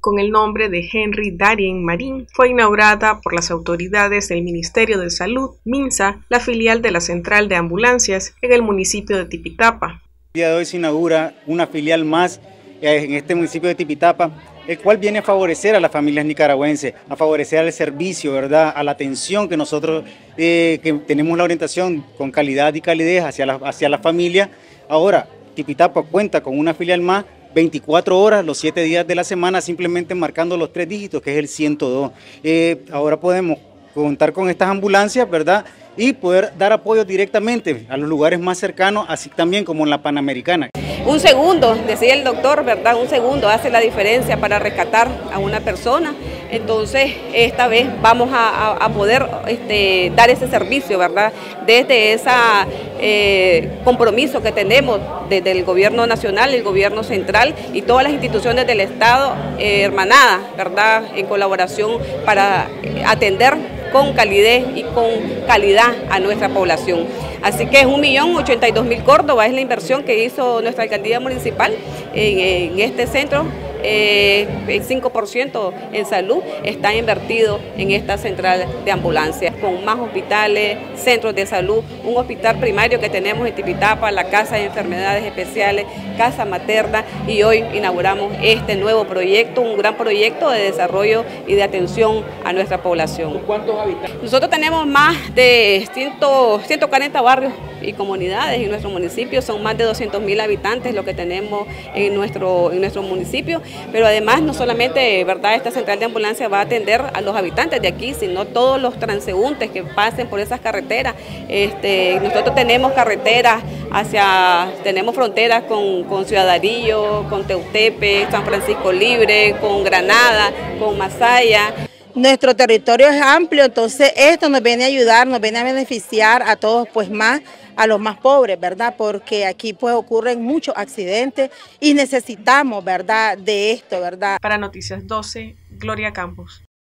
con el nombre de Henry Darien Marín, fue inaugurada por las autoridades del Ministerio de Salud, MINSA, la filial de la Central de Ambulancias en el municipio de Tipitapa. El día de hoy se inaugura una filial más eh, en este municipio de Tipitapa, el cual viene a favorecer a las familias nicaragüenses, a favorecer al servicio, ¿verdad? a la atención que nosotros eh, que tenemos la orientación con calidad y calidez hacia la, hacia la familia. Ahora, Tipitapa cuenta con una filial más 24 horas, los 7 días de la semana, simplemente marcando los tres dígitos, que es el 102. Eh, ahora podemos contar con estas ambulancias, ¿verdad? Y poder dar apoyo directamente a los lugares más cercanos, así también como en la Panamericana. Un segundo, decía el doctor, ¿verdad? Un segundo hace la diferencia para rescatar a una persona. Entonces, esta vez vamos a, poder este, dar ese servicio, ¿verdad? Desde ese eh, compromiso que tenemos desde el gobierno nacional, el gobierno central y todas las instituciones del Estado eh, hermanadas, ¿verdad? En colaboración para atender con calidez y con calidad a nuestra población. Así que es un millón ochenta y dos mil Córdoba, es la inversión que hizo nuestra alcaldía municipal en, en este centro eh, el 5% en salud está invertido en esta central de ambulancias, con más hospitales, centros de salud, un hospital primario que tenemos en Tipitapa, la Casa de Enfermedades Especiales, Casa Materna y hoy inauguramos este nuevo proyecto, un gran proyecto de desarrollo y de atención a nuestra población. ¿Cuántos habitantes? Nosotros tenemos más de 140 barrios y comunidades en nuestro municipio, son más de 200 mil habitantes lo que tenemos en nuestro, en nuestro municipio pero además no solamente verdad esta central de ambulancia va a atender a los habitantes de aquí, sino todos los transeúntes que pasen por esas carreteras. Este, nosotros tenemos carreteras hacia, tenemos fronteras con, con Ciudadarillo, con Teutepe, San Francisco Libre, con Granada, con Masaya. Nuestro territorio es amplio, entonces esto nos viene a ayudar, nos viene a beneficiar a todos pues más a los más pobres, ¿verdad? Porque aquí pues ocurren muchos accidentes y necesitamos, ¿verdad? De esto, ¿verdad? Para Noticias 12, Gloria Campos.